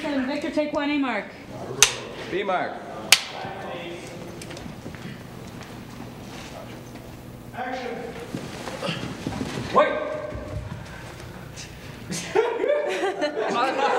Victor, take one A mark. B mark. Action. Wait.